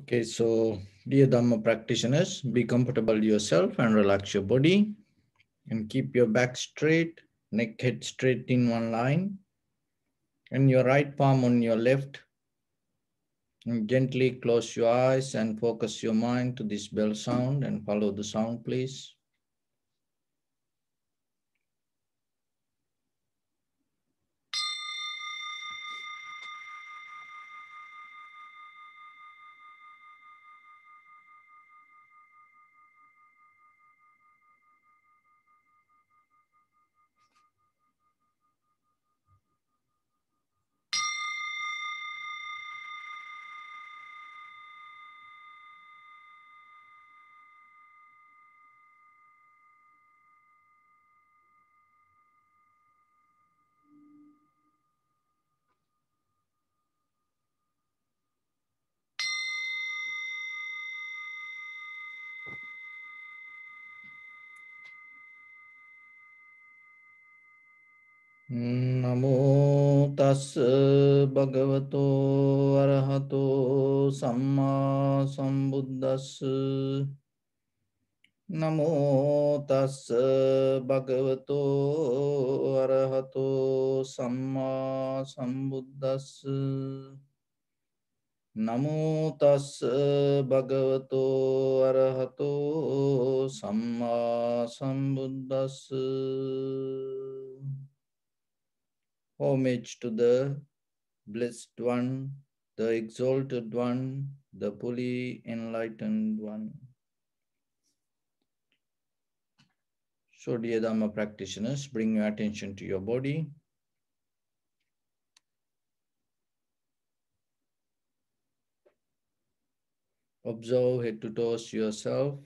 Okay, so dear Dhamma practitioners, be comfortable yourself and relax your body and keep your back straight, neck head straight in one line and your right palm on your left. And gently close your eyes and focus your mind to this bell sound and follow the sound, please. නමෝ තස් භගවතෝ අරහතෝ සම්මා සම්බුද්දස්ස නමෝ තස් භගවතෝ අරහතෝ සම්මා සම්බුද්දස්ස homage to the blessed one, the exalted one, the fully enlightened one. So, dear Dhamma practitioners, bring your attention to your body. Observe head to toes yourself.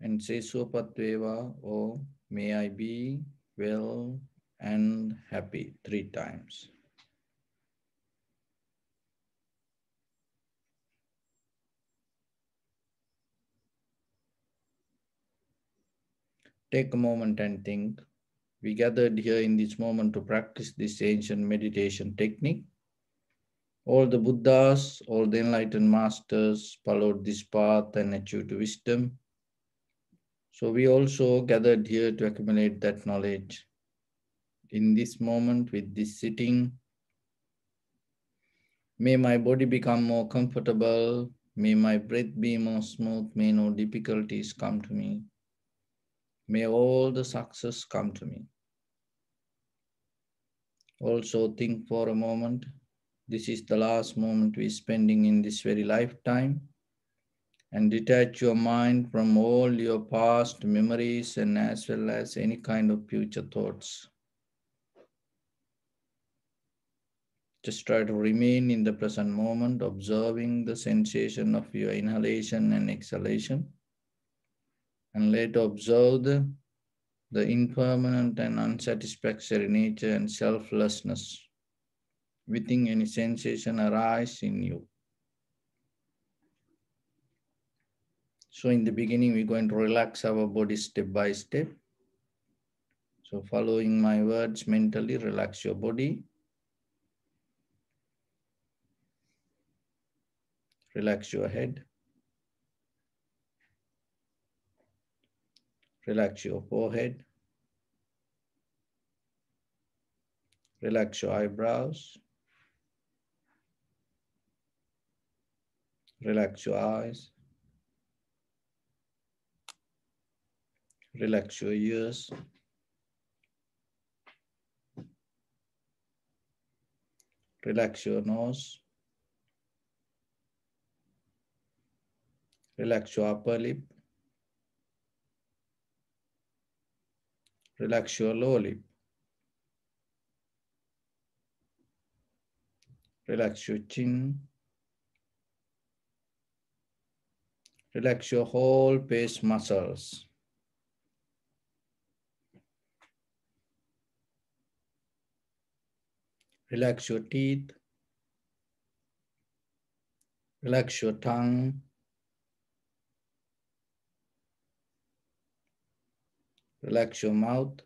And say Supatveva or oh, May I be well and happy three times. Take a moment and think. We gathered here in this moment to practice this ancient meditation technique. All the Buddhas, all the enlightened masters followed this path and achieved wisdom. So we also gathered here to accumulate that knowledge. In this moment, with this sitting, may my body become more comfortable. May my breath be more smooth. May no difficulties come to me. May all the success come to me. Also think for a moment. This is the last moment we're spending in this very lifetime and detach your mind from all your past memories and as well as any kind of future thoughts. Just try to remain in the present moment, observing the sensation of your inhalation and exhalation. And later observe the, the impermanent and unsatisfactory nature and selflessness within any sensation arise in you. So in the beginning, we're going to relax our body step by step. So following my words mentally, relax your body. Relax your head. Relax your forehead. Relax your eyebrows. Relax your eyes. Relax your ears. Relax your nose. Relax your upper lip. Relax your lower lip. Relax your chin. Relax your whole face muscles. Relax your teeth. Relax your tongue. Relax your mouth.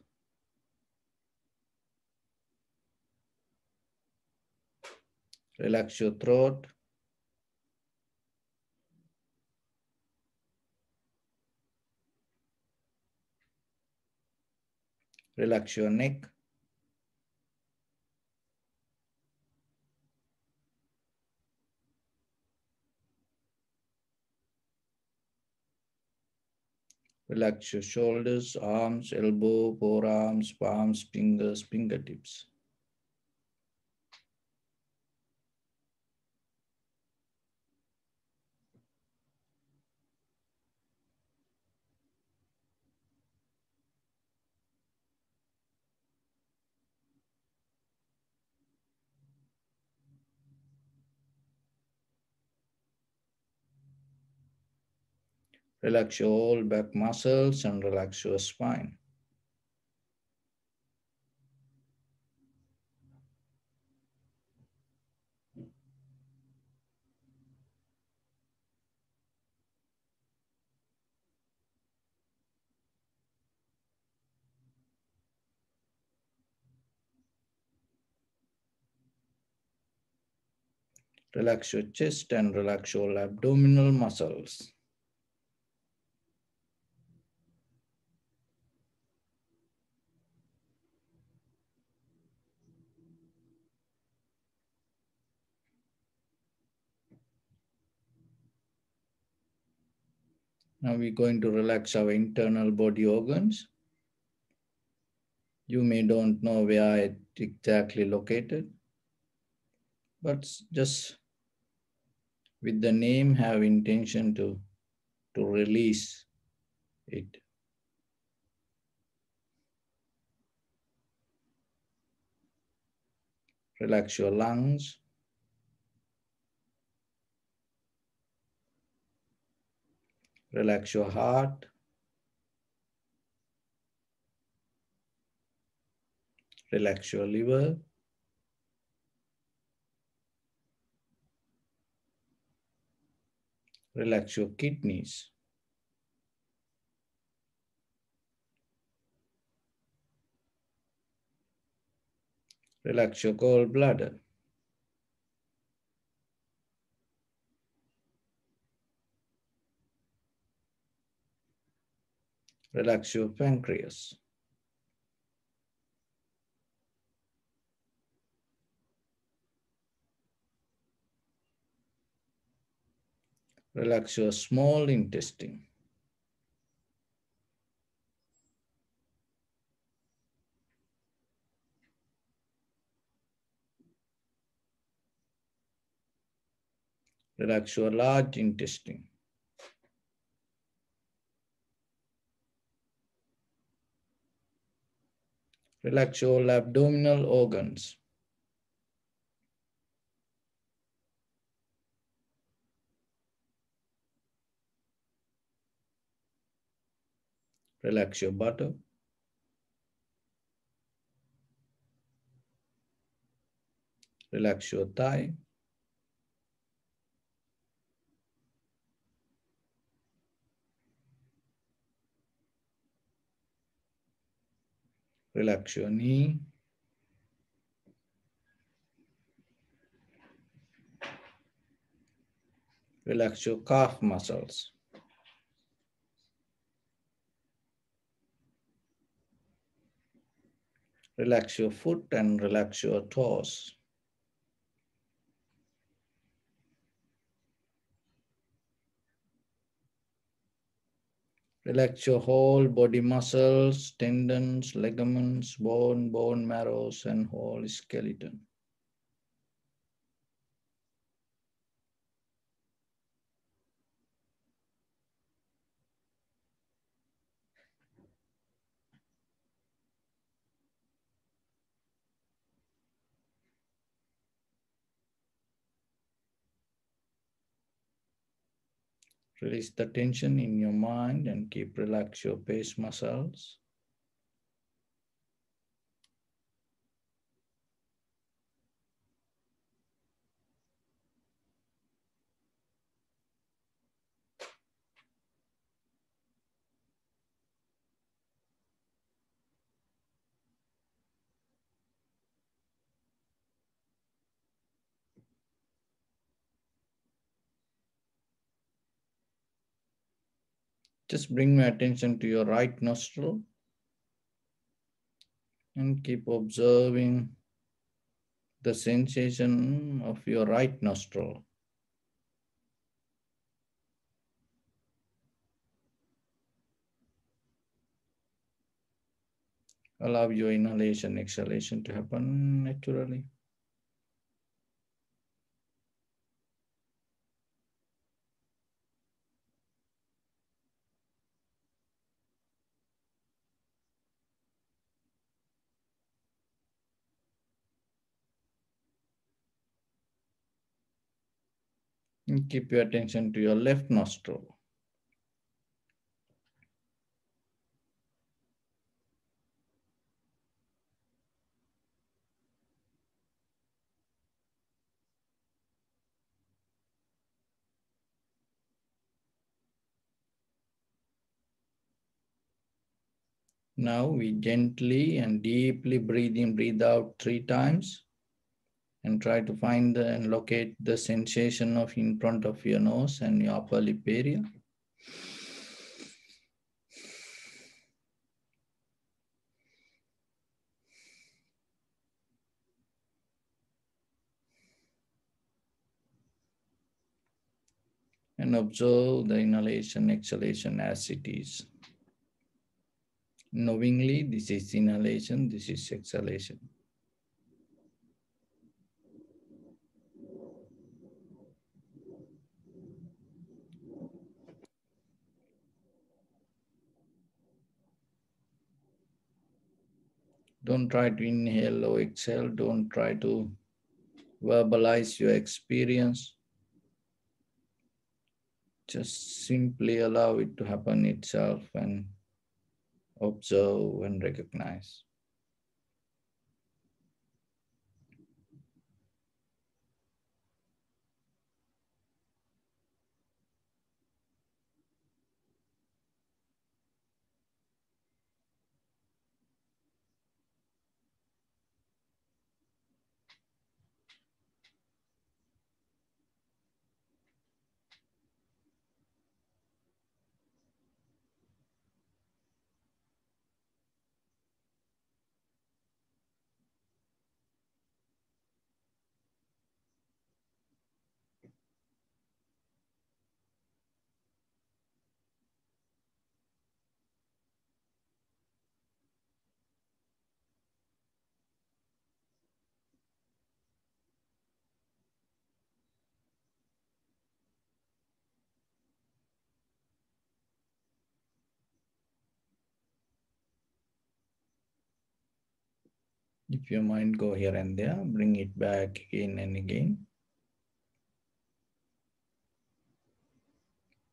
Relax your throat. Relax your neck. Relax your shoulders, arms, elbow, forearms, palms, fingers, fingertips. Relax your whole back muscles and relax your spine. Relax your chest and relax your abdominal muscles. Now we're going to relax our internal body organs. You may don't know where it exactly located, but just with the name have intention to, to release it. Relax your lungs. Relax your heart. Relax your liver. Relax your kidneys. Relax your gallbladder. Relax your pancreas. Relax your small intestine. Relax your large intestine. Relax your abdominal organs. Relax your buttock. Relax your thigh. Relax your knee. Relax your calf muscles. Relax your foot and relax your toes. Relax your whole body muscles, tendons, ligaments, bone, bone marrows, and whole skeleton. Release the tension in your mind and keep relax your face muscles. Just bring my attention to your right nostril and keep observing the sensation of your right nostril. Allow your inhalation, exhalation to happen naturally. And keep your attention to your left nostril. Now we gently and deeply breathe in, breathe out three times and try to find and locate the sensation of in front of your nose and your upper lip area. And observe the inhalation, exhalation as it is. Knowingly, this is inhalation, this is exhalation. Don't try to inhale or exhale. Don't try to verbalize your experience. Just simply allow it to happen itself and observe and recognize. If your mind go here and there, bring it back again and again.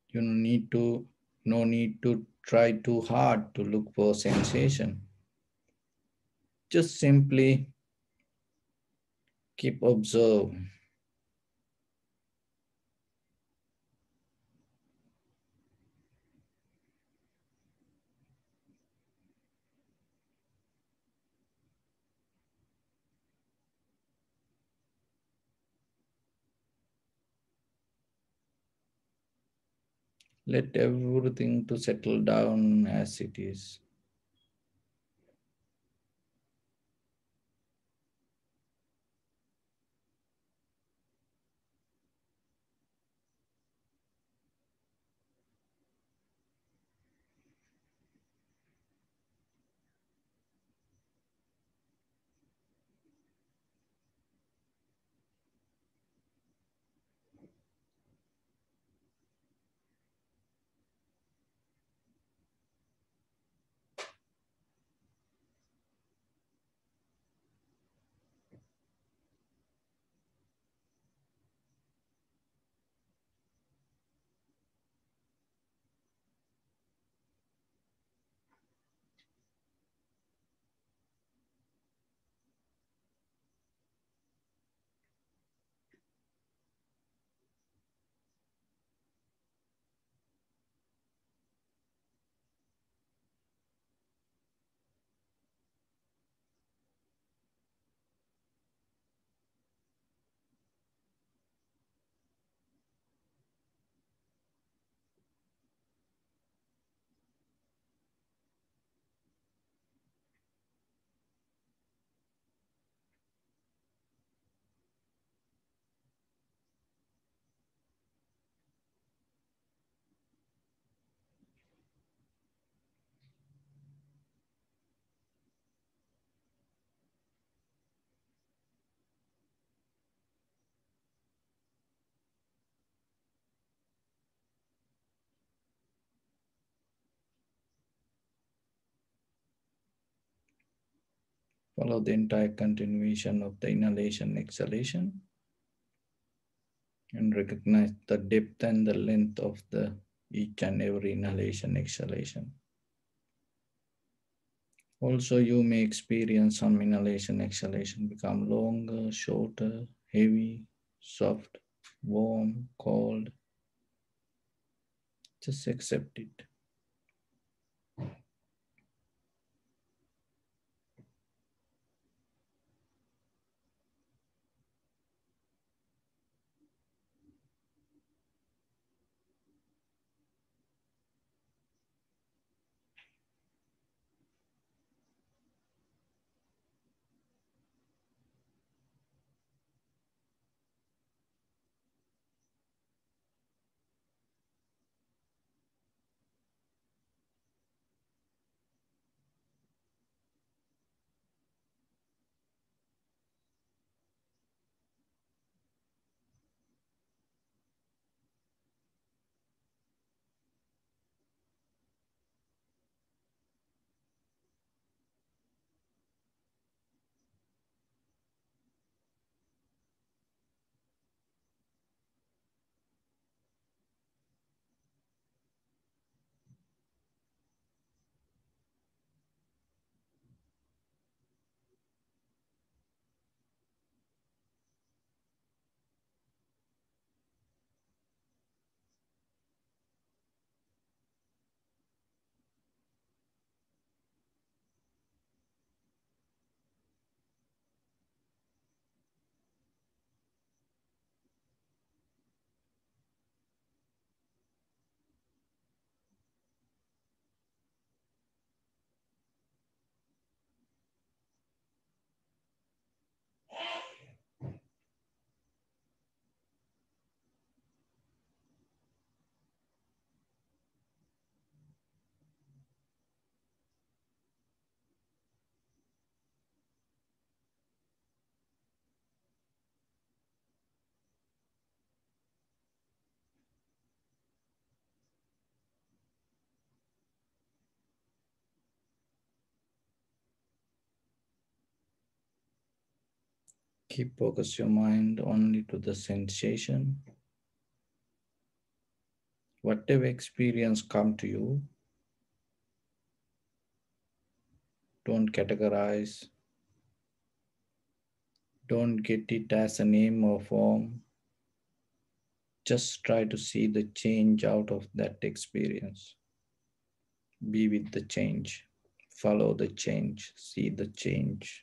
You need to, no need to try too hard to look for sensation. Just simply keep observe. Let everything to settle down as it is. Follow the entire continuation of the inhalation, exhalation, and recognize the depth and the length of the each and every inhalation, exhalation. Also, you may experience some inhalation, exhalation become longer, shorter, heavy, soft, warm, cold. Just accept it. Keep focus your mind only to the sensation. Whatever experience come to you, don't categorize. Don't get it as a name or form. Just try to see the change out of that experience. Be with the change. Follow the change. See the change.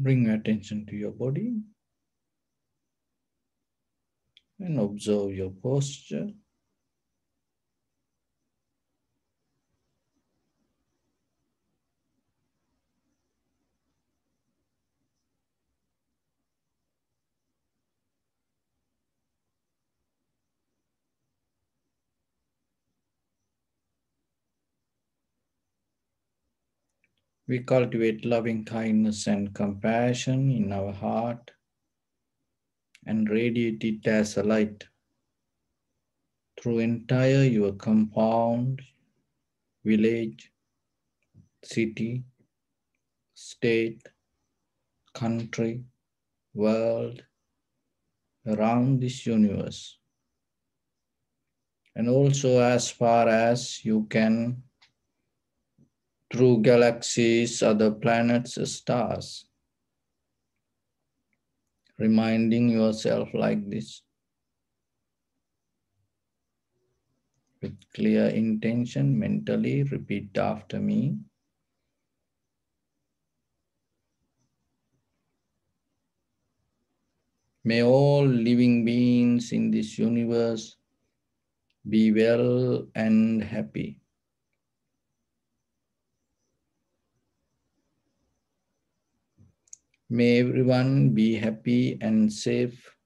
Bring attention to your body and observe your posture. We cultivate loving kindness and compassion in our heart and radiate it as a light through entire your compound, village, city, state, country, world, around this universe. And also as far as you can through galaxies, other planets, stars. Reminding yourself like this with clear intention, mentally repeat after me. May all living beings in this universe be well and happy. May everyone be happy and safe.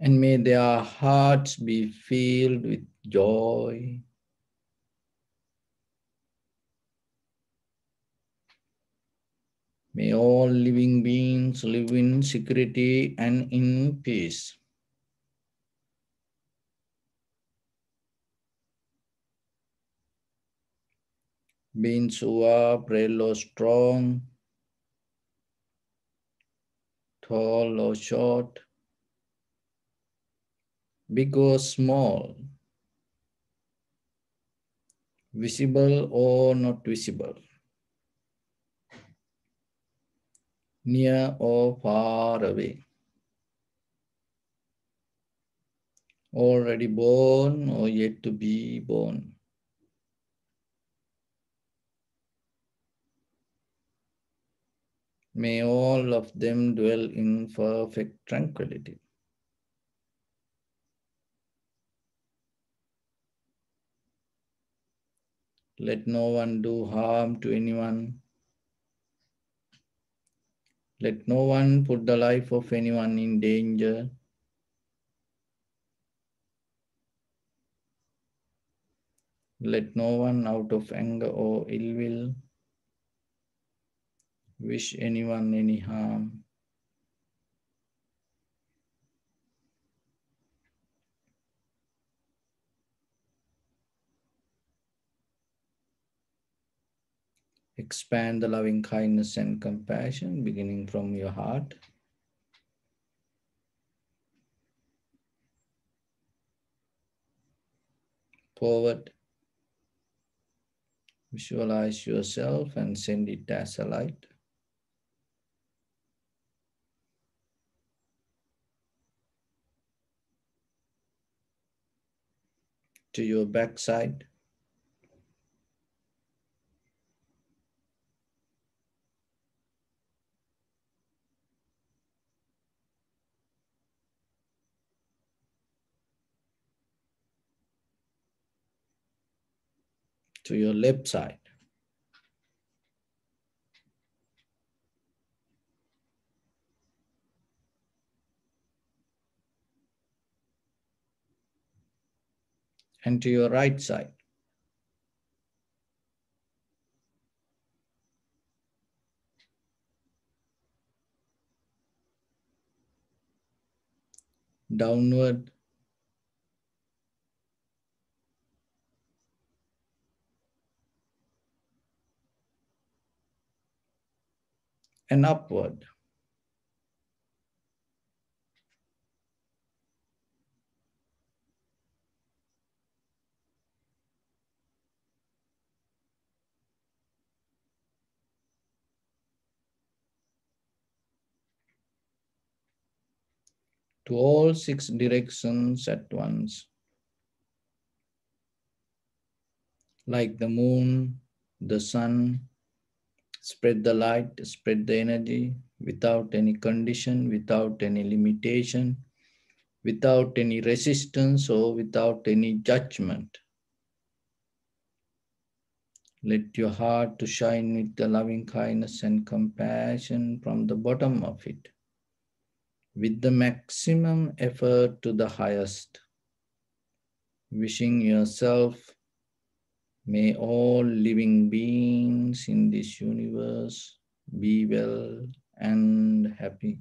And may their hearts be filled with joy. May all living beings live in security and in peace. Are frail or strong, tall or short, big or small, visible or not visible, near or far away, already born or yet to be born. May all of them dwell in perfect tranquility. Let no one do harm to anyone. Let no one put the life of anyone in danger. Let no one out of anger or ill will wish anyone any harm. Expand the loving kindness and compassion beginning from your heart. Forward. Visualize yourself and send it as a light. To your backside. To your left side. And to your right side. Downward. And upward. To all six directions at once. Like the moon, the sun, Spread the light, spread the energy without any condition, without any limitation, without any resistance or without any judgment. Let your heart to shine with the loving kindness and compassion from the bottom of it, with the maximum effort to the highest. Wishing yourself, may all living beings in this universe be well and happy.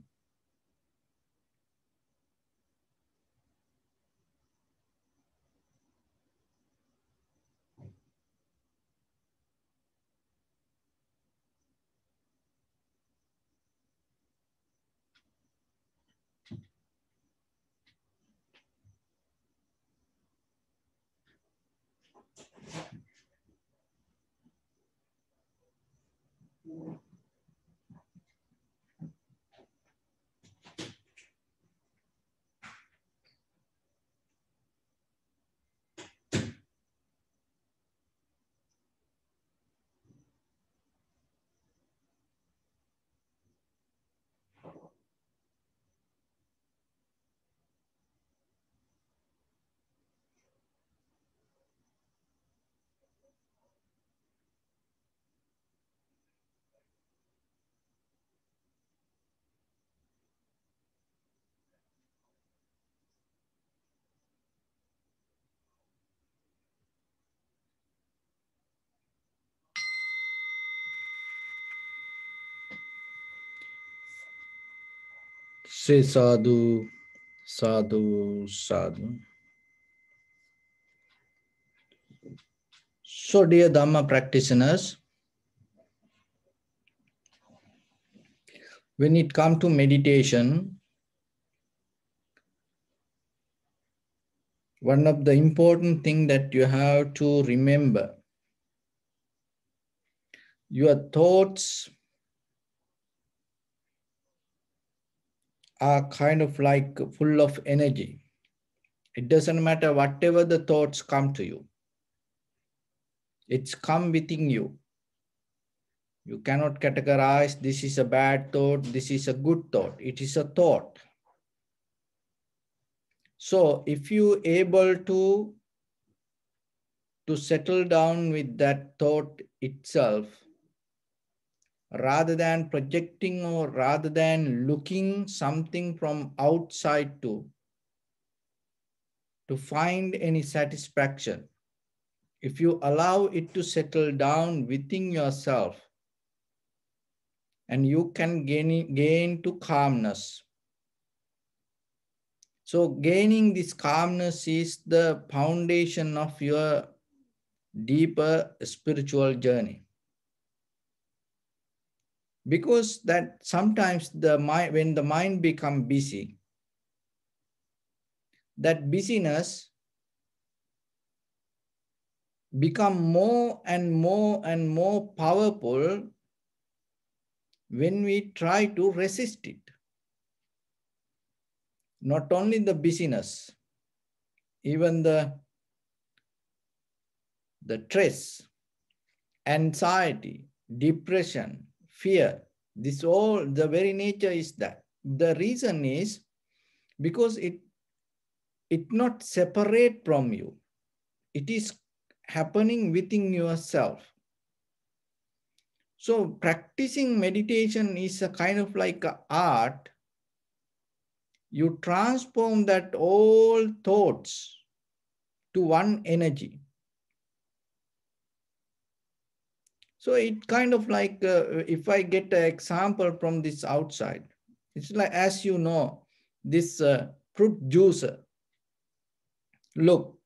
Say sadhu, sadhu, sadhu. So, dear Dhamma practitioners, when it comes to meditation, one of the important thing that you have to remember, your thoughts are kind of like full of energy. It doesn't matter whatever the thoughts come to you. It's come within you. You cannot categorize this is a bad thought, this is a good thought. It is a thought. So if you able to to settle down with that thought itself, rather than projecting or rather than looking something from outside to to find any satisfaction. If you allow it to settle down within yourself and you can gain, gain to calmness. So gaining this calmness is the foundation of your deeper spiritual journey because that sometimes the mind when the mind become busy that busyness become more and more and more powerful when we try to resist it. Not only the busyness even the the stress anxiety depression fear. This all, the very nature is that. The reason is because it it not separate from you. It is happening within yourself. So practicing meditation is a kind of like a art. You transform that all thoughts to one energy. So it kind of like, uh, if I get an example from this outside, it's like, as you know, this uh, fruit juice, look,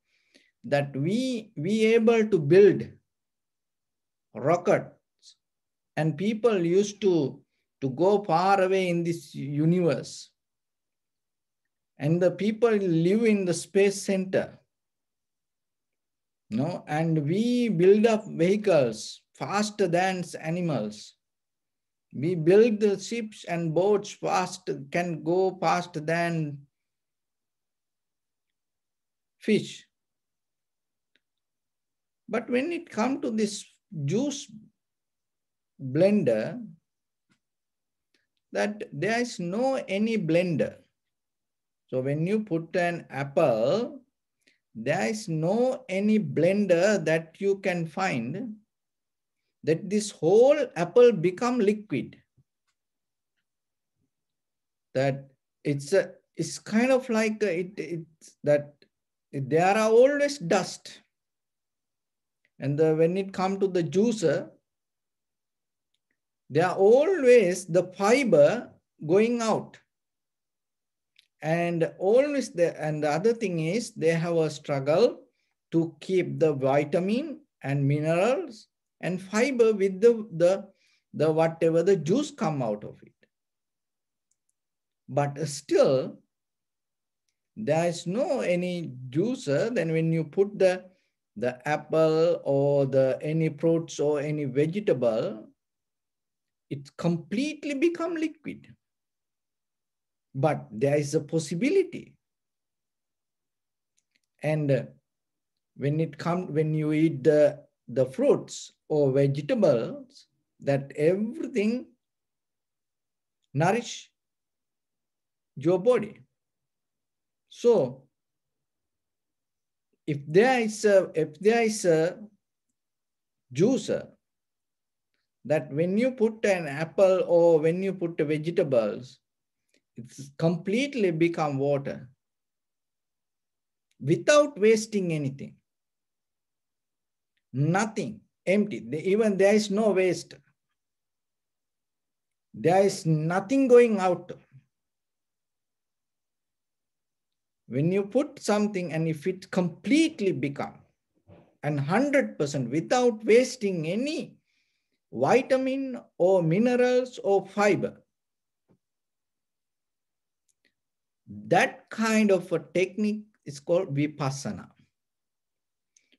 that we, we able to build rockets and people used to, to go far away in this universe. And the people live in the space center. No, and we build up vehicles faster than animals. We build the ships and boats fast, can go faster than fish. But when it comes to this juice blender that there is no any blender. So when you put an apple, there is no any blender that you can find that this whole apple become liquid. That it's a it's kind of like it it's that there are always dust. And the, when it come to the juicer, there are always the fiber going out. And always the and the other thing is they have a struggle to keep the vitamin and minerals and fiber with the, the, the whatever the juice come out of it. But still, there is no any juicer, then when you put the, the apple or the any fruits or any vegetable, it completely become liquid. But there is a possibility. And when it comes, when you eat the, the fruits or vegetables, that everything nourish your body. So if there is a if there is a juicer that when you put an apple or when you put vegetables, it's completely become water without wasting anything. Nothing, empty. Even there is no waste. There is nothing going out. when you put something and if it completely become and 100% without wasting any vitamin or minerals or fiber, that kind of a technique is called vipassana.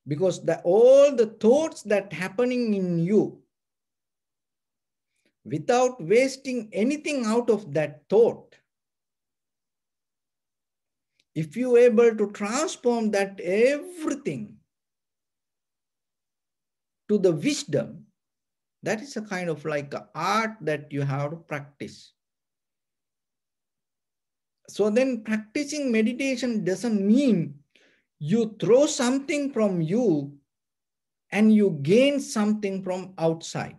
Because the, all the thoughts that happening in you, without wasting anything out of that thought, if you able to transform that everything to the wisdom, that is a kind of like art that you have to practice. So then practicing meditation doesn't mean you throw something from you and you gain something from outside.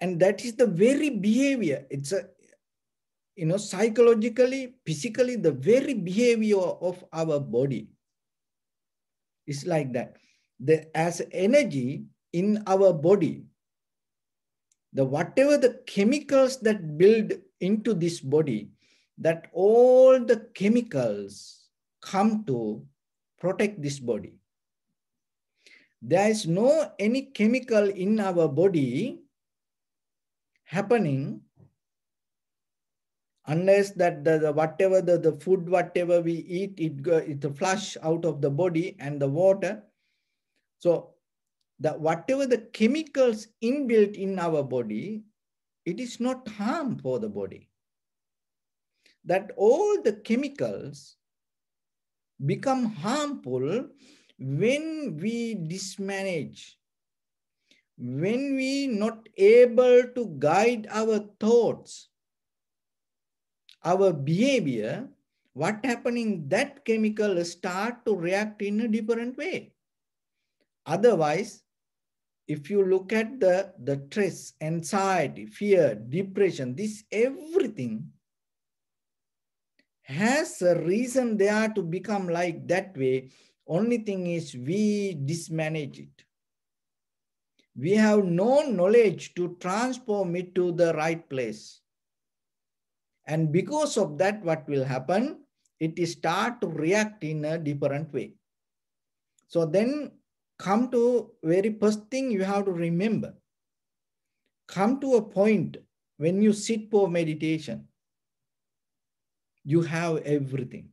And that is the very behavior. It's a you know, psychologically, physically, the very behavior of our body is like that. The, as energy in our body, the whatever the chemicals that build into this body, that all the chemicals come to protect this body. There is no any chemical in our body happening unless that the, the whatever the, the food whatever we eat it go, it flush out of the body and the water so the whatever the chemicals inbuilt in our body it is not harm for the body that all the chemicals become harmful when we dismanage when we not able to guide our thoughts our behavior, what happening, that chemical start to react in a different way. Otherwise, if you look at the, the stress, anxiety, fear, depression, this everything has a reason they are to become like that way. Only thing is we dismanage it. We have no knowledge to transform it to the right place. And because of that, what will happen? It start to react in a different way. So then come to very first thing you have to remember. Come to a point when you sit for meditation, you have everything.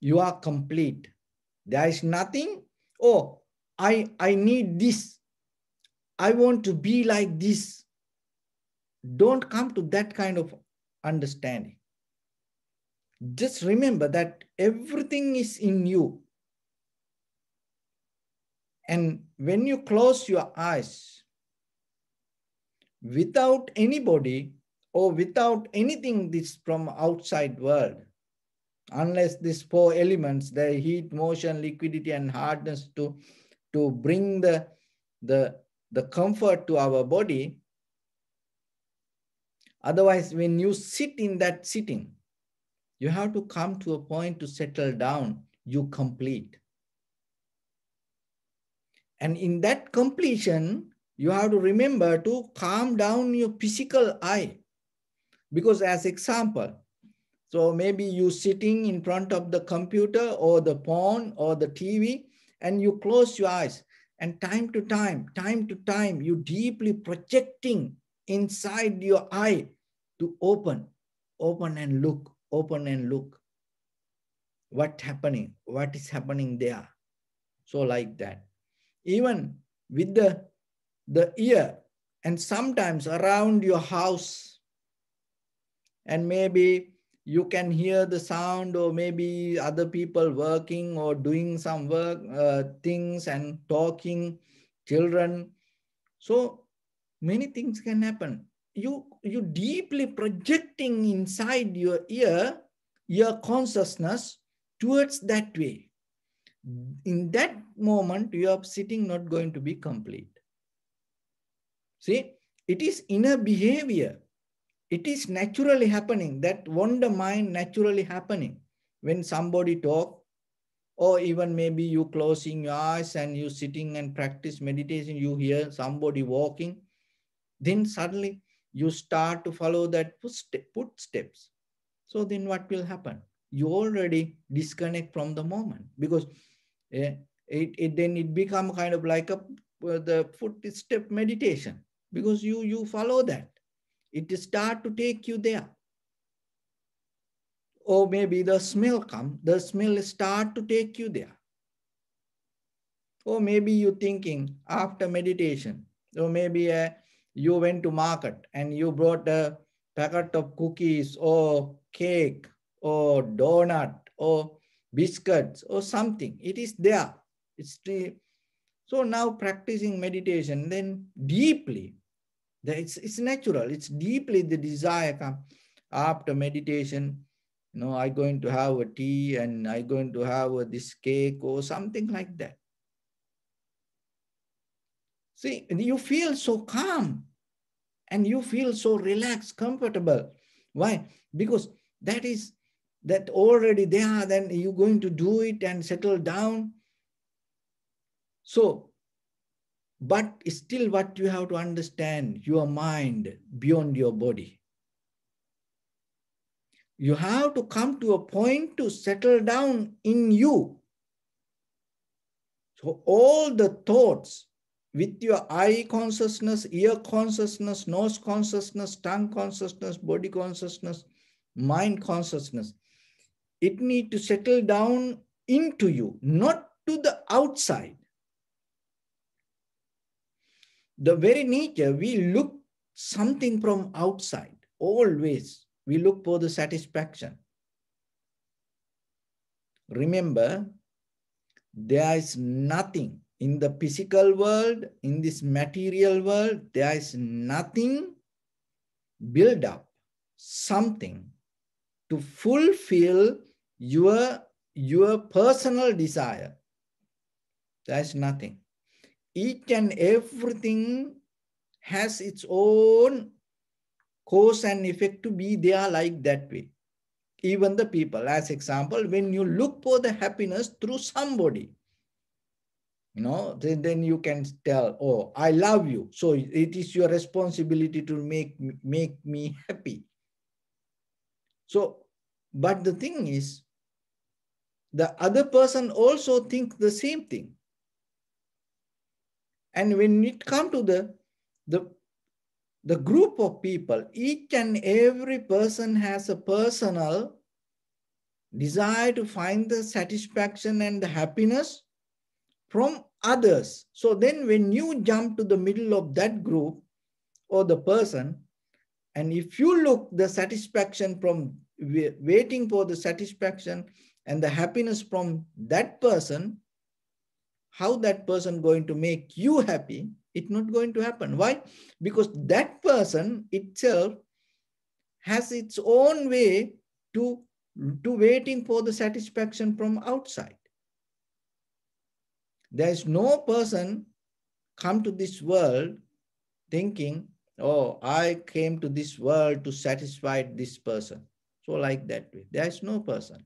You are complete. There is nothing, oh, I, I need this. I want to be like this. Don't come to that kind of understanding. Just remember that everything is in you. And when you close your eyes, without anybody or without anything this from outside world, unless these four elements, the heat, motion, liquidity, and hardness to, to bring the, the, the comfort to our body. Otherwise, when you sit in that sitting, you have to come to a point to settle down, you complete. And in that completion, you have to remember to calm down your physical eye. Because as example, so maybe you sitting in front of the computer or the phone or the TV and you close your eyes and time to time, time to time, you deeply projecting inside your eye to open, open and look, open and look. What happening? What is happening there? So like that. Even with the, the ear and sometimes around your house and maybe you can hear the sound or maybe other people working or doing some work uh, things and talking children. So many things can happen. You you deeply projecting inside your ear your consciousness towards that way. In that moment your sitting not going to be complete. See it is inner behavior it is naturally happening, that wonder mind naturally happening when somebody talk or even maybe you closing your eyes and you sitting and practice meditation, you hear somebody walking, then suddenly you start to follow that footsteps. So then what will happen? You already disconnect from the moment because eh, it, it then it become kind of like a uh, the footstep meditation because you you follow that it start to take you there. Or maybe the smell come, the smell start to take you there. Or maybe you thinking after meditation, or maybe uh, you went to market and you brought a packet of cookies or cake or donut or biscuits or something. It is there. It's the, so now practicing meditation, then deeply it's, it's natural. It's deeply the desire come after meditation. You know, I'm going to have a tea and I'm going to have a, this cake or something like that. See, you feel so calm and you feel so relaxed, comfortable. Why? Because that is that already there, then you're going to do it and settle down. So but still, what you have to understand your mind beyond your body. You have to come to a point to settle down in you. So, all the thoughts with your eye consciousness, ear consciousness, nose consciousness, tongue consciousness, body consciousness, mind consciousness, it need to settle down into you, not to the outside the very nature, we look something from outside. Always, we look for the satisfaction. Remember, there is nothing in the physical world, in this material world, there is nothing build up something to fulfill your, your personal desire. There is nothing each and everything has its own cause and effect to be there like that way. Even the people, as example, when you look for the happiness through somebody, you know, then, then you can tell, oh, I love you. So it is your responsibility to make, make me happy. So, but the thing is, the other person also think the same thing. And when it comes to the, the, the group of people, each and every person has a personal desire to find the satisfaction and the happiness from others. So then when you jump to the middle of that group or the person, and if you look the satisfaction from waiting for the satisfaction and the happiness from that person, how that person going to make you happy, it's not going to happen. Why? Because that person itself has its own way to, to waiting for the satisfaction from outside. There is no person come to this world thinking, oh, I came to this world to satisfy this person. So like that way, there is no person.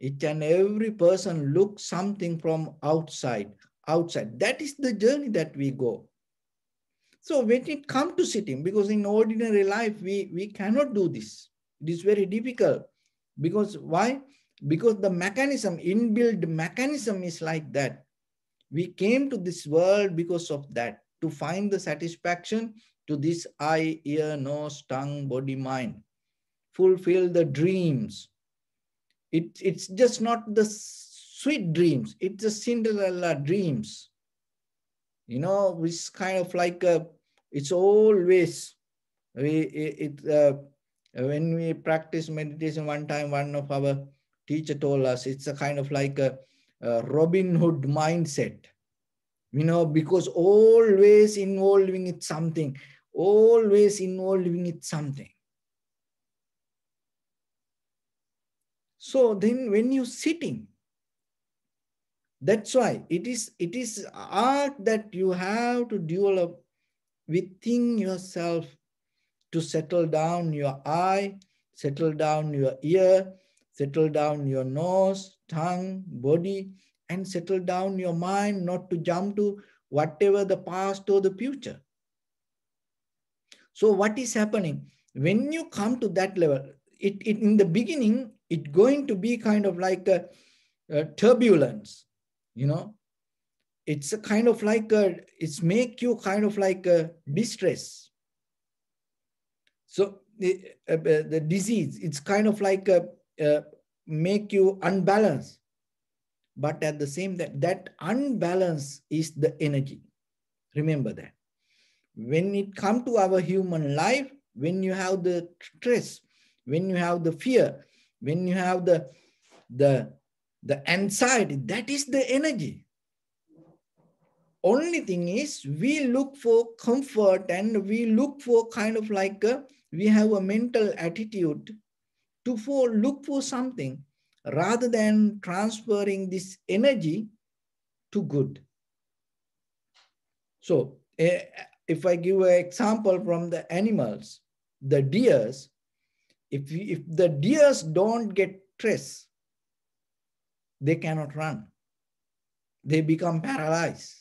Each and every person looks something from outside, outside. That is the journey that we go. So when it comes to sitting, because in ordinary life, we, we cannot do this. It is very difficult. Because why? Because the mechanism, inbuilt mechanism is like that. We came to this world because of that, to find the satisfaction to this eye, ear, nose, tongue, body, mind. Fulfill the dreams, it, it's just not the sweet dreams, it's the Cinderella dreams. You know, it's kind of like a, it's always, we, it, it uh, when we practice meditation one time, one of our teacher told us it's a kind of like a, a Robin Hood mindset. You know, because always involving it something, always involving it something. So then when you're sitting, that's why it is, it is art that you have to develop within yourself to settle down your eye, settle down your ear, settle down your nose, tongue, body, and settle down your mind not to jump to whatever the past or the future. So what is happening? When you come to that level, it, it in the beginning, it's going to be kind of like a, a turbulence, you know. It's a kind of like a, it's make you kind of like a distress. So the, uh, uh the disease, it's kind of like a, uh, make you unbalanced. But at the same time, that unbalance is the energy. Remember that. When it come to our human life, when you have the stress, when you have the fear, when you have the, the, the anxiety, that is the energy. Only thing is we look for comfort and we look for kind of like a, we have a mental attitude to for, look for something rather than transferring this energy to good. So uh, if I give an example from the animals, the deers, if, if the deers don't get stress, they cannot run. They become paralyzed.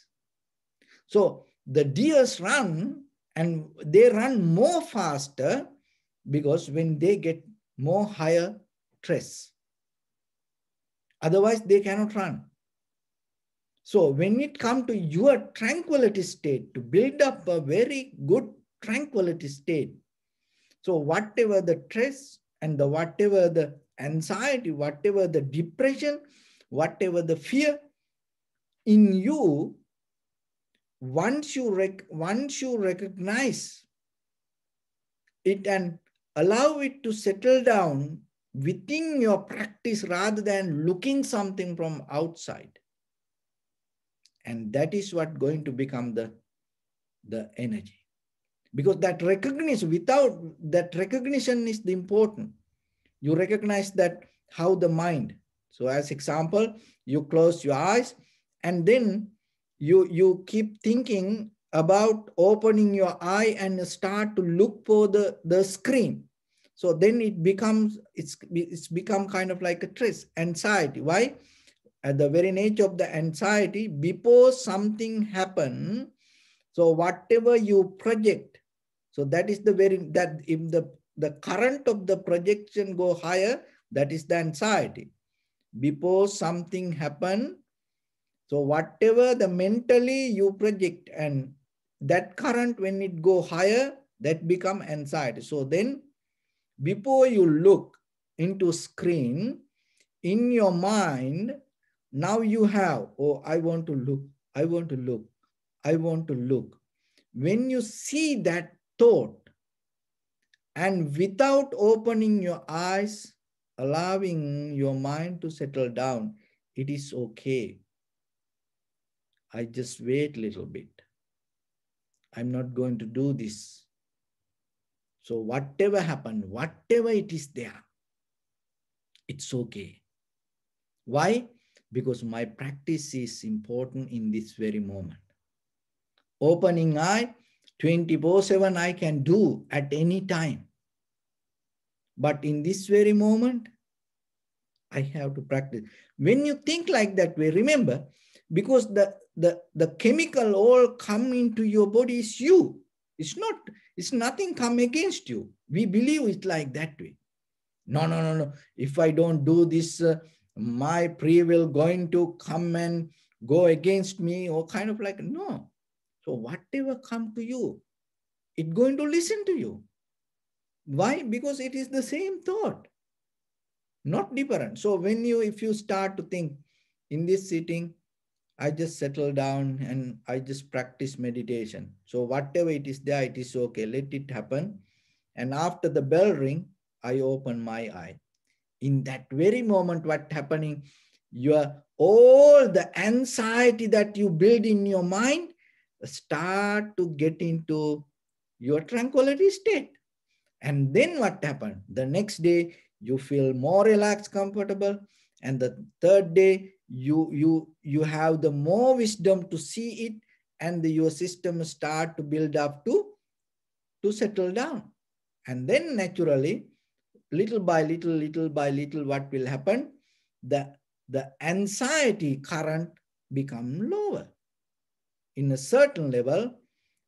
So the deers run and they run more faster because when they get more higher stress. Otherwise, they cannot run. So when it comes to your tranquility state, to build up a very good tranquility state, so whatever the stress and the whatever the anxiety, whatever the depression, whatever the fear in you, once you rec once you recognize it and allow it to settle down within your practice rather than looking something from outside. And that is what going to become the, the energy because that recognition without that recognition is the important. You recognize that how the mind so as example you close your eyes and then you you keep thinking about opening your eye and start to look for the the screen. So then it becomes it's it's become kind of like a stress anxiety. Why? At the very nature of the anxiety before something happen so whatever you project, so that is the very, that if the, the current of the projection go higher, that is the anxiety. Before something happen, so whatever the mentally you project and that current when it go higher, that become anxiety. So then before you look into screen, in your mind, now you have, oh, I want to look, I want to look. I want to look. When you see that thought and without opening your eyes, allowing your mind to settle down, it is okay. I just wait a little bit. I'm not going to do this. So whatever happened, whatever it is there, it's okay. Why? Because my practice is important in this very moment. Opening eye, 24 7 I can do at any time. But in this very moment, I have to practice. When you think like that way, remember, because the, the, the chemical all come into your body is you. It's not, it's nothing come against you. We believe it like that way. No, no, no, no. If I don't do this, uh, my pre will going to come and go against me or kind of like, no. So whatever come to you, it going to listen to you. Why? Because it is the same thought, not different. So when you, if you start to think in this sitting, I just settle down and I just practice meditation. So whatever it is there, it is okay. Let it happen. And after the bell ring, I open my eye. In that very moment, what happening? Your all the anxiety that you build in your mind start to get into your tranquility state. And then what happened? The next day, you feel more relaxed, comfortable. And the third day, you you you have the more wisdom to see it and the, your system start to build up to to settle down and then naturally little by little little by little what will happen the the anxiety current become lower in a certain level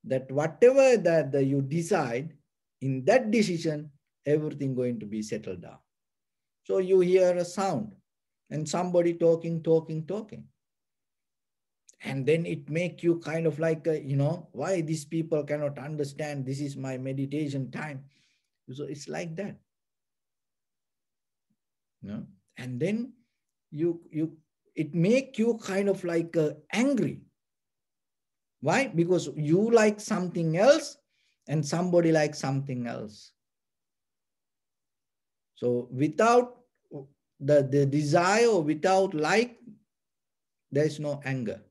that whatever that the, you decide in that decision everything going to be settled down so you hear a sound and somebody talking, talking, talking. And then it make you kind of like, a, you know, why these people cannot understand this is my meditation time. So it's like that. Know? And then you, you, it make you kind of like uh, angry. Why? Because you like something else and somebody likes something else. So without the, the desire without like, there is no anger.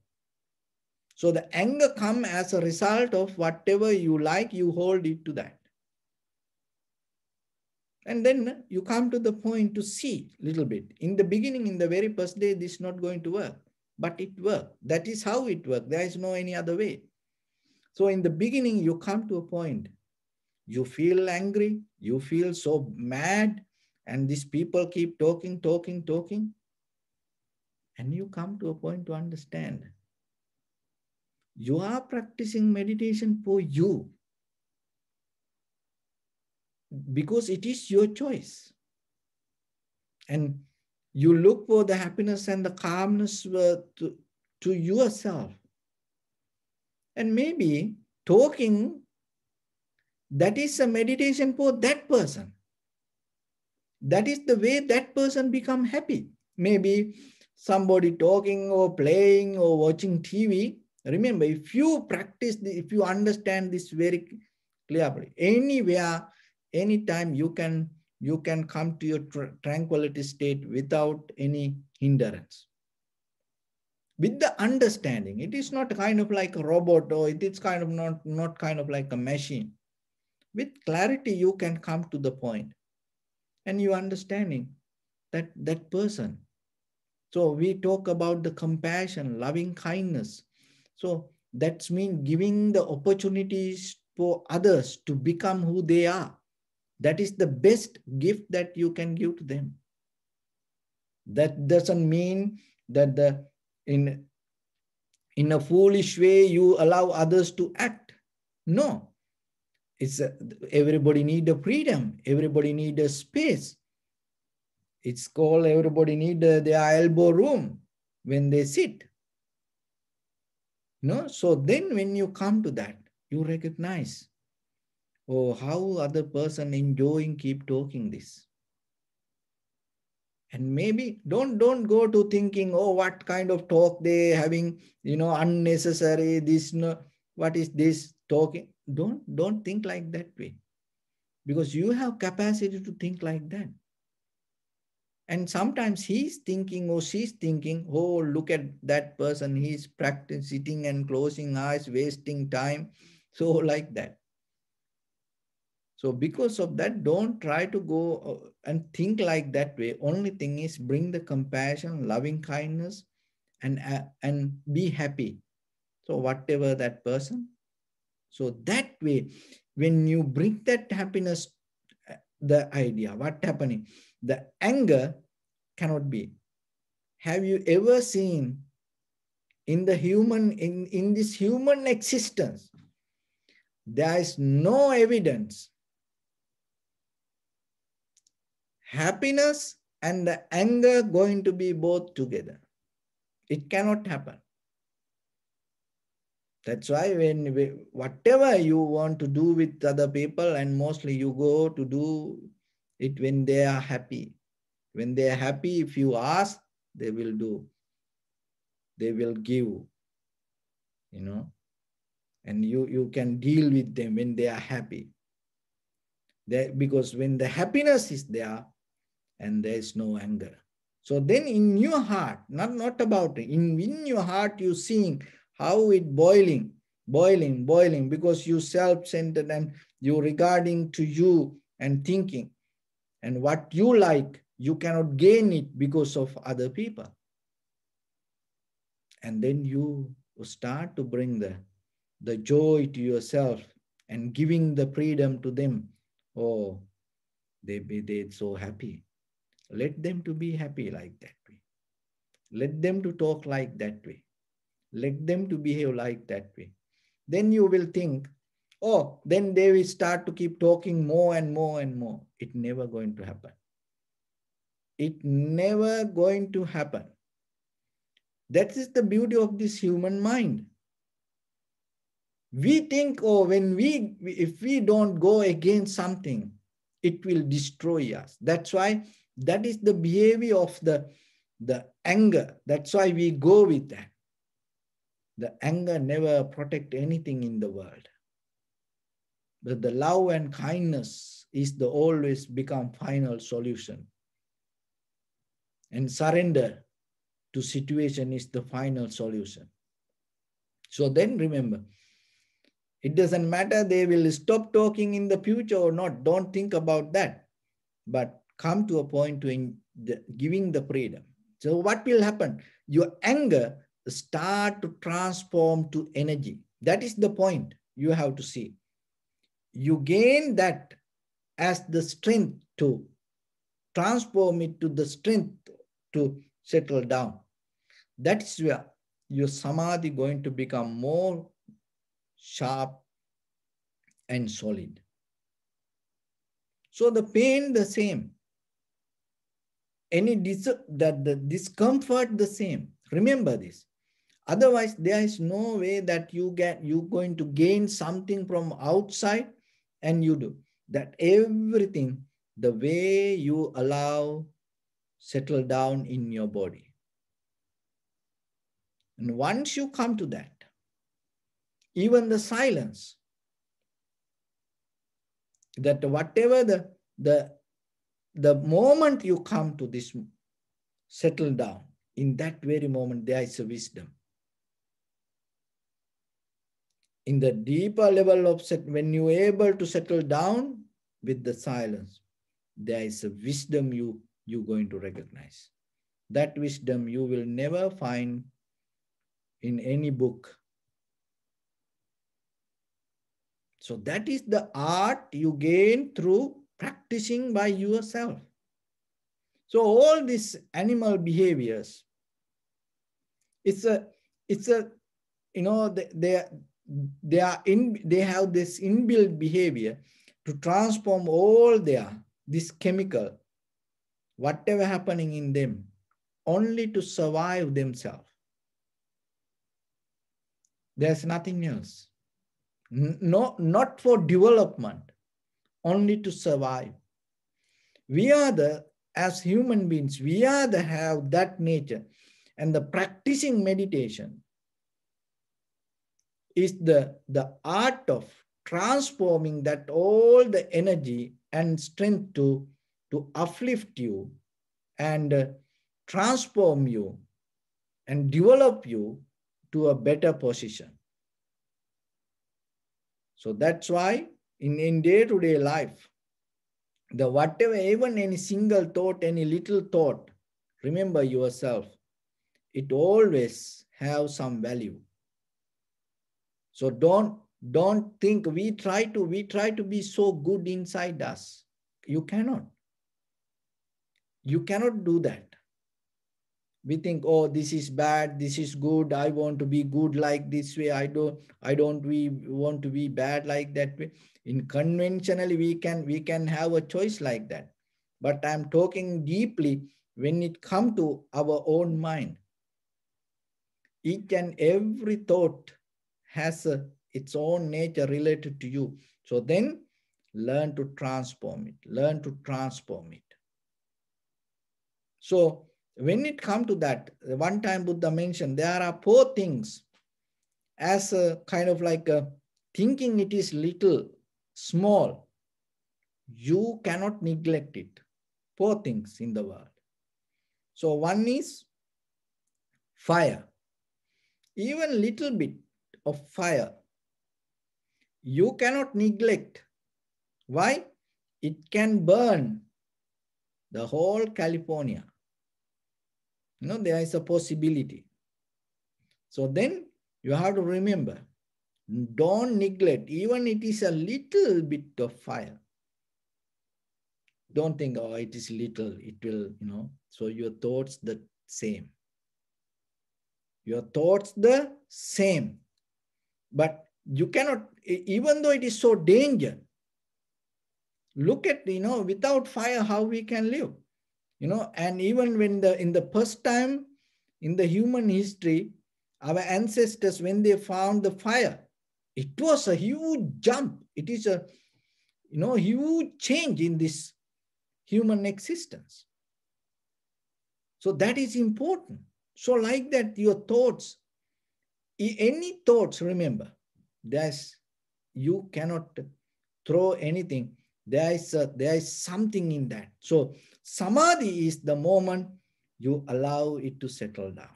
So the anger come as a result of whatever you like, you hold it to that. And then you come to the point to see a little bit. In the beginning, in the very first day, this is not going to work, but it worked. That is how it worked. There is no any other way. So in the beginning, you come to a point. You feel angry, you feel so mad, and these people keep talking, talking, talking. And you come to a point to understand you are practicing meditation for you because it is your choice. And you look for the happiness and the calmness uh, to, to yourself. And maybe talking, that is a meditation for that person. That is the way that person become happy. Maybe somebody talking or playing or watching tv remember if you practice if you understand this very clearly anywhere anytime you can you can come to your tr tranquility state without any hindrance with the understanding it is not kind of like a robot or it is kind of not not kind of like a machine with clarity you can come to the point and you understanding that that person. So we talk about the compassion, loving kindness. So that's mean giving the opportunities for others to become who they are. That is the best gift that you can give to them. That doesn't mean that the in in a foolish way you allow others to act. No, it's a, everybody need a freedom. Everybody need a space. It's called everybody need a, their elbow room when they sit. No, so then when you come to that, you recognize, oh, how other person enjoying keep talking this. And maybe don't don't go to thinking, oh, what kind of talk they having, you know, unnecessary, this, no, what is this talking? don't don't think like that way because you have capacity to think like that And sometimes he's thinking or she's thinking, oh, look at that person. He's practicing sitting and closing eyes, wasting time. So, like that. So, because of that, don't try to go uh, and think like that way. Only thing is bring the compassion, loving kindness, and, uh, and be happy. So, whatever that person. So, that way, when you bring that happiness, uh, the idea, what happening? the anger cannot be. Have you ever seen in the human, in, in this human existence, there is no evidence. Happiness and the anger going to be both together. It cannot happen. That's why when whatever you want to do with other people, and mostly you go to do it when they are happy. When they are happy, if you ask, they will do. They will give, you know, and you, you can deal with them when they are happy. They, because when the happiness is there and there is no anger. So then in your heart, not, not about it, in, in your heart you seeing how it boiling, boiling, boiling, because you self-centered and you regarding to you and thinking and what you like, you cannot gain it because of other people. And then you start to bring the, the joy to yourself and giving the freedom to them. Oh, they be they so happy. Let them to be happy like that way. Let them to talk like that way. Let them to behave like that way. Then you will think, oh, then they will start to keep talking more and more and more. It never going to happen. It never going to happen. That is the beauty of this human mind. We think, oh, when we, if we don't go against something, it will destroy us. That's why that is the behavior of the, the anger. That's why we go with that. The anger never protect anything in the world. But the love and kindness is the always become final solution. And surrender to situation is the final solution. So then remember, it doesn't matter they will stop talking in the future or not. Don't think about that. But come to a point to the, giving the freedom. So what will happen? Your anger start to transform to energy. That is the point you have to see you gain that as the strength to transform it to the strength to settle down. That's where your samadhi going to become more sharp and solid. So the pain the same. Any dis that the discomfort the same. Remember this. Otherwise, there is no way that you get you going to gain something from outside and you do that everything the way you allow settle down in your body and once you come to that even the silence that whatever the the the moment you come to this settle down in that very moment there is a wisdom in the deeper level of set, when you're able to settle down with the silence, there is a wisdom you, you're going to recognize. That wisdom you will never find in any book. So that is the art you gain through practicing by yourself. So all these animal behaviors, it's a, it's a, you know, they, they, they are in they have this inbuilt behavior to transform all their this chemical whatever happening in them only to survive themselves. There's nothing else. No not for development only to survive we are the as human beings we are the have that nature and the practicing meditation is the, the art of transforming that all the energy and strength to, to uplift you and uh, transform you and develop you to a better position. So that's why in, in day-to-day life, the whatever, even any single thought, any little thought, remember yourself, it always have some value. So don't don't think we try to we try to be so good inside us. You cannot. You cannot do that we think oh this is bad this is good. I want to be good like this way. I don't i don't we want to be bad like that way. In conventionally we can we can have a choice like that. But i'm talking deeply when it come to our own mind. Each and every thought has a, its own nature related to you. So then learn to transform it learn to transform it. So when it come to that, one time Buddha mentioned there are four things as a kind of like a, thinking it is little, small, you cannot neglect it. Four things in the world. So one is fire. Even little bit of fire, you cannot neglect. Why? It can burn the whole California you know, there is a possibility. So then you have to remember, don't neglect, even it is a little bit of fire. Don't think, oh, it is little, it will, you know, so your thoughts the same. Your thoughts the same. But you cannot, even though it is so danger, look at, you know, without fire, how we can live you know and even when the in the first time in the human history our ancestors when they found the fire it was a huge jump. It is a you know huge change in this human existence. So that is important. So like that your thoughts any thoughts remember there's you cannot throw anything. There is a, there is something in that. So Samadhi is the moment you allow it to settle down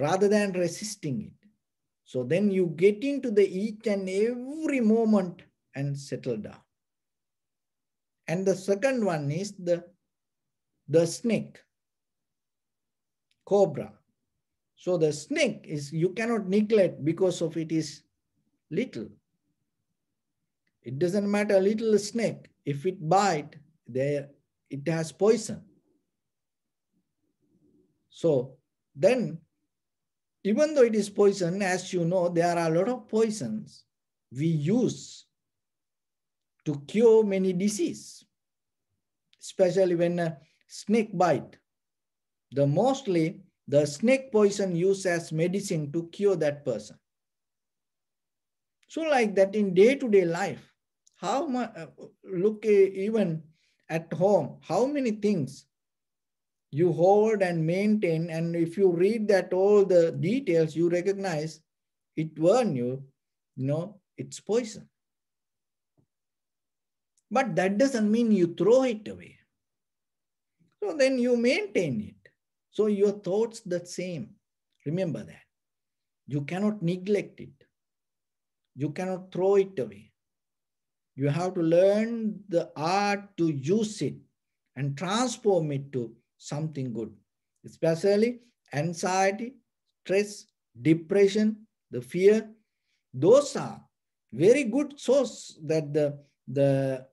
rather than resisting it. So then you get into the each and every moment and settle down. And the second one is the, the snake, cobra. So the snake is you cannot neglect because of it is little. It doesn't matter, little snake. If it bite, there it has poison. So then, even though it is poison, as you know, there are a lot of poisons we use to cure many disease, especially when a snake bite. The mostly the snake poison used as medicine to cure that person. So like that in day-to-day -day life, how much, uh, look even at home, how many things you hold and maintain. And if you read that all the details, you recognize it warn you, you know, it's poison. But that doesn't mean you throw it away. So then you maintain it. So your thoughts the same. Remember that. You cannot neglect it. You cannot throw it away. You have to learn the art to use it and transform it to something good, especially anxiety, stress, depression, the fear. Those are very good source that the, the,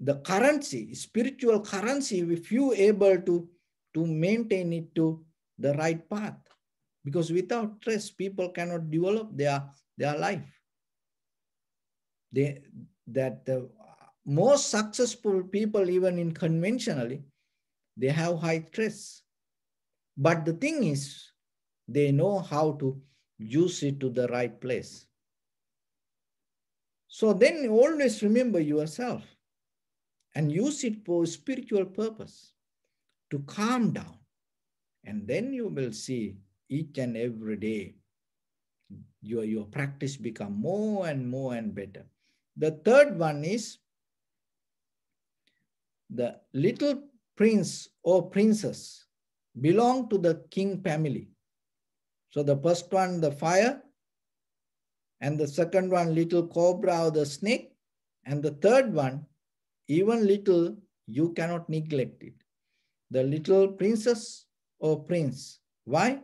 the currency, spiritual currency, if you able to, to maintain it to the right path. Because without stress, people cannot develop their, their life. They, that the most successful people, even in conventionally, they have high stress. But the thing is, they know how to use it to the right place. So then always remember yourself and use it for spiritual purpose to calm down. And then you will see each and every day your, your practice become more and more and better. The third one is the little prince or princess belong to the king family. So the first one, the fire, and the second one, little cobra or the snake, and the third one, even little, you cannot neglect it. The little princess or prince. Why?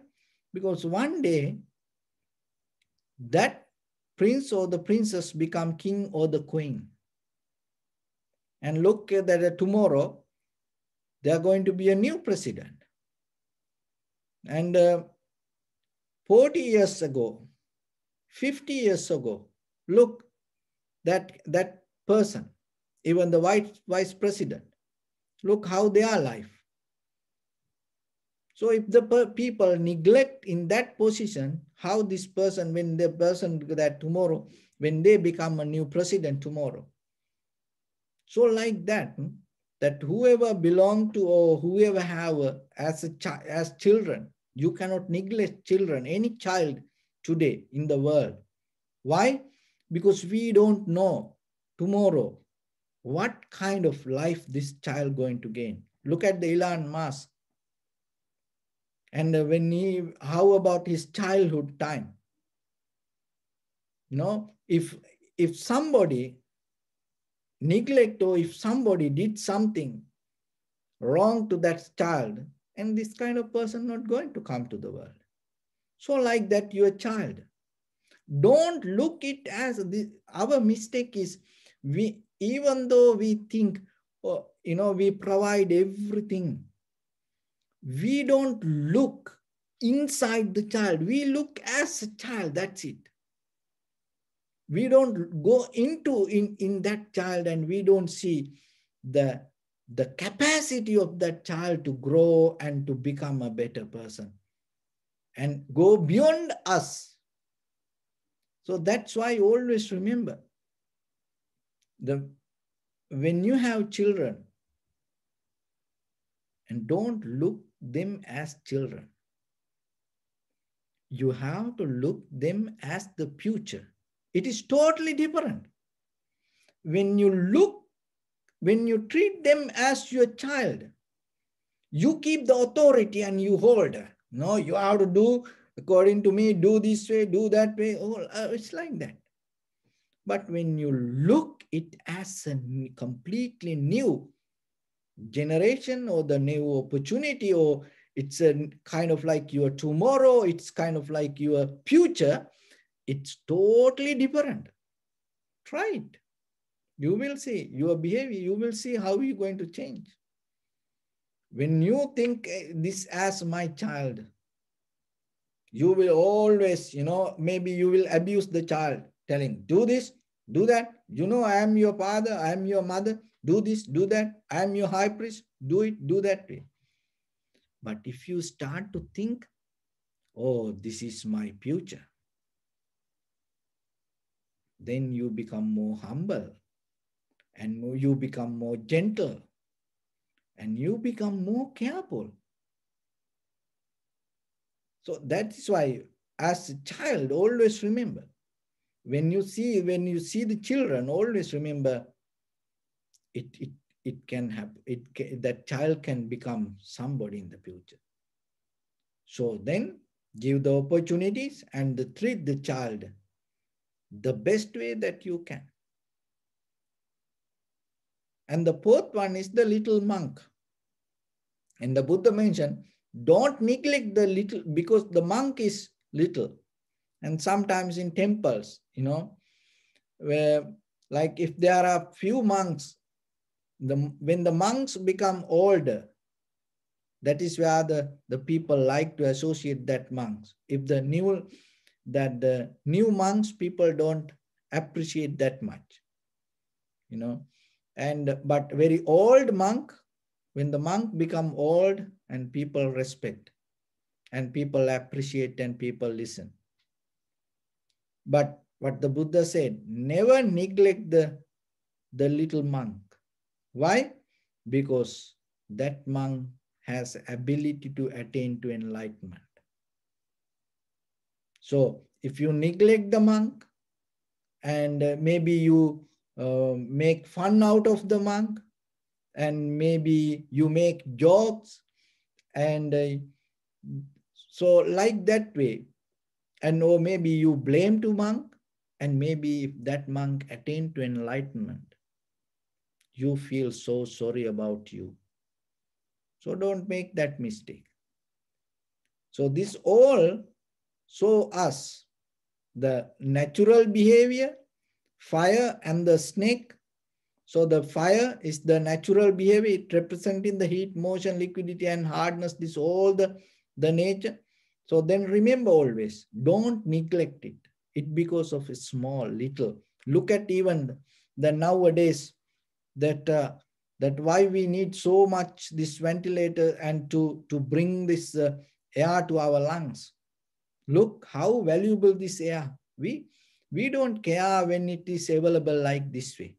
Because one day, that prince or the princess become king or the queen. And look at that tomorrow, they are going to be a new president. And uh, 40 years ago, 50 years ago, look, that, that person, even the vice, vice president, look how they are life. So if the people neglect in that position, how this person, when the person that tomorrow, when they become a new president tomorrow. So like that, hmm, that whoever belong to or whoever have as a as children, you cannot neglect children, any child today in the world. Why? Because we don't know tomorrow what kind of life this child going to gain. Look at the Elon Musk. And uh, when he, how about his childhood time? You know, if if somebody neglect or if somebody did something wrong to that child, and this kind of person not going to come to the world. So like that, your child. Don't look it as the, our mistake is we even though we think oh, you know we provide everything we don't look inside the child. We look as a child. That's it. We don't go into in, in that child and we don't see the the capacity of that child to grow and to become a better person and go beyond us. So that's why always remember the when you have children and don't look them as children. You have to look them as the future. It is totally different. When you look when you treat them as your child you keep the authority and you hold. No you have to do according to me do this way do that way oh it's like that. But when you look it as a completely new generation or the new opportunity or it's a kind of like your tomorrow it's kind of like your future it's totally different. Try it. You will see your behavior you will see how you're going to change. When you think eh, this as my child you will always you know maybe you will abuse the child telling do this do that you know i am your father i am your mother do this, do that. I am your high priest. Do it, do that way. But if you start to think, oh, this is my future, then you become more humble and you become more gentle and you become more careful. So that is why, as a child, always remember when you see when you see the children, always remember it, it, it can happen. It can, that child can become somebody in the future. So then give the opportunities and the, treat the child the best way that you can. And the fourth one is the little monk. And the Buddha mentioned, don't neglect the little, because the monk is little. And sometimes in temples, you know, where like if there are few monks the, when the monks become older, that is where the, the people like to associate that monks. If the new that the new monks people don't appreciate that much, you know. And but very old monk, when the monk become old and people respect and people appreciate and people listen. But what the Buddha said, never neglect the, the little monk why? Because that monk has ability to attain to enlightenment. So if you neglect the monk and uh, maybe you uh, make fun out of the monk, and maybe you make jokes and uh, so like that way and or maybe you blame to monk and maybe if that monk attained to enlightenment you feel so sorry about you. So don't make that mistake. So this all show us the natural behavior fire and the snake. So the fire is the natural behavior, it representing the heat, motion, liquidity, and hardness, this all the, the nature. So then remember always, don't neglect it. It because of a small, little. Look at even the nowadays that uh, that why we need so much this ventilator and to, to bring this uh, air to our lungs. Look how valuable this air. We, we don't care when it is available like this way.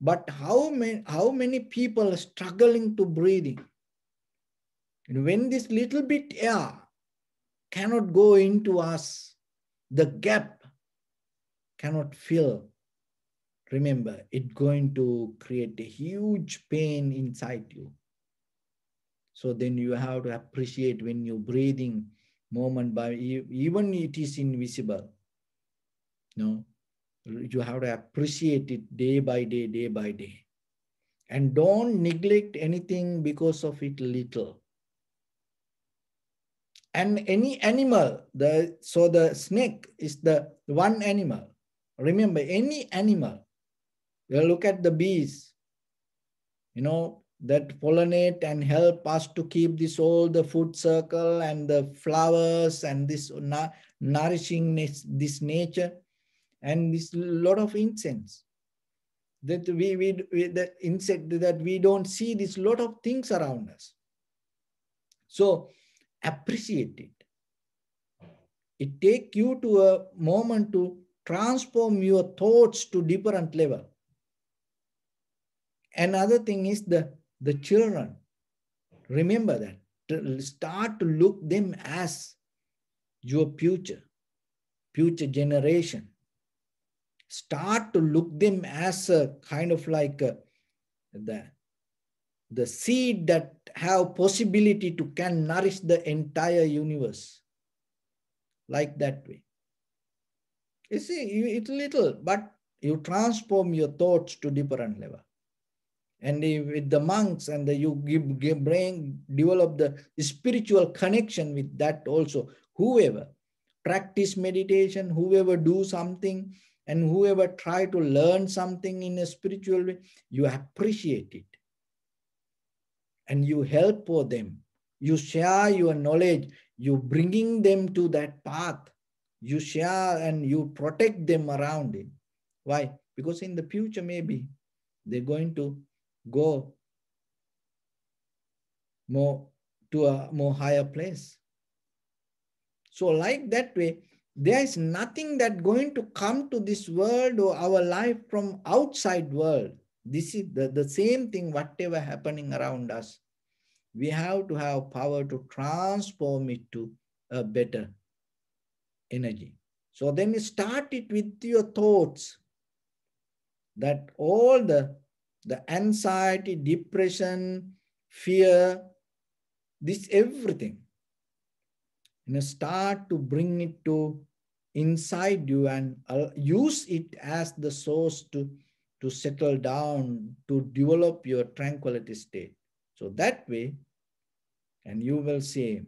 But how many, how many people are struggling to breathing? And when this little bit air cannot go into us, the gap cannot fill. Remember, it's going to create a huge pain inside you. So then you have to appreciate when you're breathing moment by even it is invisible. No, you have to appreciate it day by day, day by day. And don't neglect anything because of it little. And any animal, the so the snake is the one animal. Remember, any animal. You look at the bees, you know, that pollinate and help us to keep this all the food circle and the flowers and this nourishing this nature and this lot of incense that we, we, we the insect that we don't see this lot of things around us so appreciate it. It take you to a moment to transform your thoughts to different level. Another thing is the the children. Remember that. Start to look them as your future future generation. Start to look them as a kind of like a, the the seed that have possibility to can nourish the entire universe like that way. You see it's little but you transform your thoughts to different level. And with the monks and the, you give, give bring develop the spiritual connection with that also. Whoever practice meditation whoever do something and whoever try to learn something in a spiritual way, you appreciate it. And you help for them. You share your knowledge. You bringing them to that path. You share and you protect them around it. Why? Because in the future, maybe they're going to go more to a more higher place. So like that way, there is nothing that going to come to this world or our life from outside world this is the, the same thing whatever happening around us we have to have power to transform it to a better energy. So then you start it with your thoughts that all the the anxiety depression fear this everything you know start to bring it to inside you and uh, use it as the source to, to settle down, to develop your tranquility state. So that way, and you will see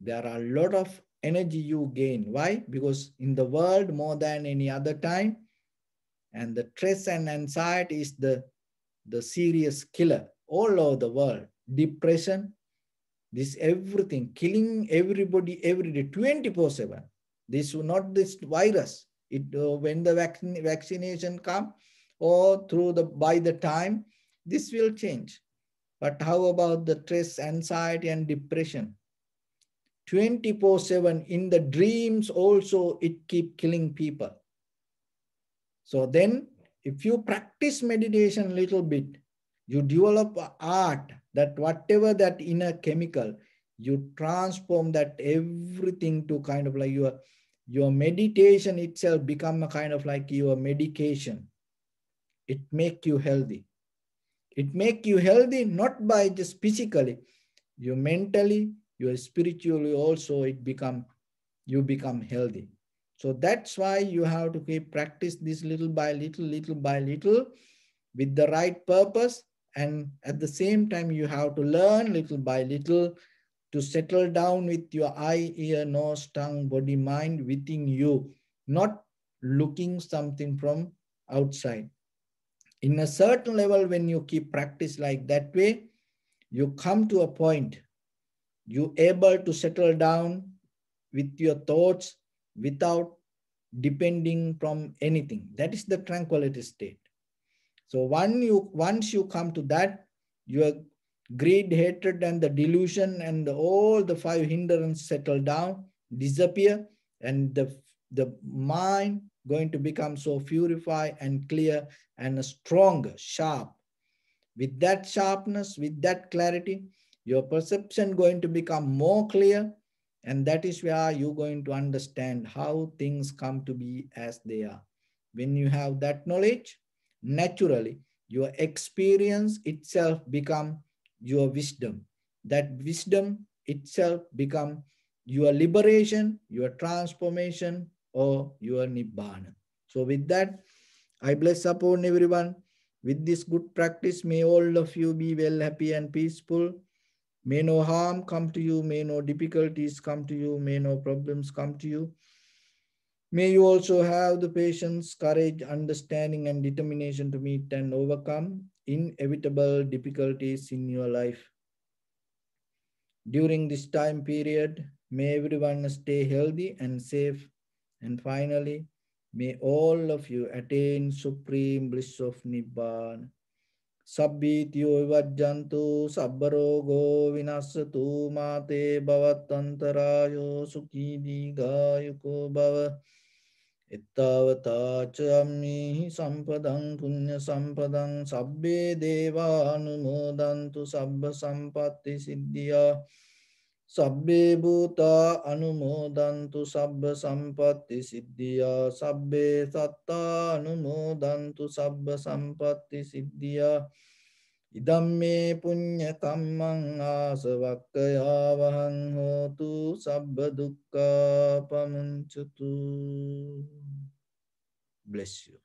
there are a lot of energy you gain. Why? Because in the world, more than any other time, and the stress and anxiety is the, the serious killer all over the world. Depression, this everything, killing everybody every day, 24 7 this not this virus. It uh, when the vaccine vaccination come or through the by the time this will change. But how about the stress, anxiety, and depression? 24-7 in the dreams also it keep killing people. So then if you practice meditation a little bit, you develop art that whatever that inner chemical, you transform that everything to kind of like your your meditation itself become a kind of like your medication it make you healthy It make you healthy not by just physically, you mentally, you spiritually also it become you become healthy. So that's why you have to keep practice this little by little, little by little with the right purpose. And at the same time, you have to learn little by little to settle down with your eye, ear, nose, tongue, body, mind within you, not looking something from outside. In a certain level, when you keep practice like that way, you come to a point, you able to settle down with your thoughts without depending from anything. That is the tranquility state. So when you, once you come to that, your greed, hatred, and the delusion and the, all the five hindrances settle down, disappear, and the, the mind going to become so purified and clear and stronger, sharp. With that sharpness, with that clarity, your perception going to become more clear and that is where you're going to understand how things come to be as they are. When you have that knowledge, naturally, your experience itself become your wisdom. That wisdom itself become your liberation, your transformation, or your nibbana. So with that, I bless upon everyone. With this good practice, may all of you be well, happy, and peaceful. May no harm come to you, may no difficulties come to you, may no problems come to you. May you also have the patience, courage, understanding, and determination to meet and overcome inevitable difficulties in your life. During this time period, may everyone stay healthy and safe. And finally, may all of you attain supreme bliss of Nibbana. සබ්බීතියෝ විවජ්ජන්තු සබ්බරෝගෝ විනස්සතු මාතේ භවත්තන්තරායෝ සුඛී දීඝායුකෝ භව එත්තාවතාච අම්මිහි සම්පදං පුඤ්ඤ සම්පදං සබ්බේ දේවානුමෝදන්තු සබ්බ සම්පත්ති සිද්ධියා සබ්බේ භූතා අනුමෝදන්තු සබ්බ සම්පත්ති සිද්ධියා සබ්බේ සත්තා අනුමෝදන්තු සබ්බ සම්පත්ති සිද්ධියා ඉදම්මේ පුඤ්ඤ කම්මං ආසවක්කයා වහං හෝතු සබ්බ දුක්ඛා පමුංචතු bless you.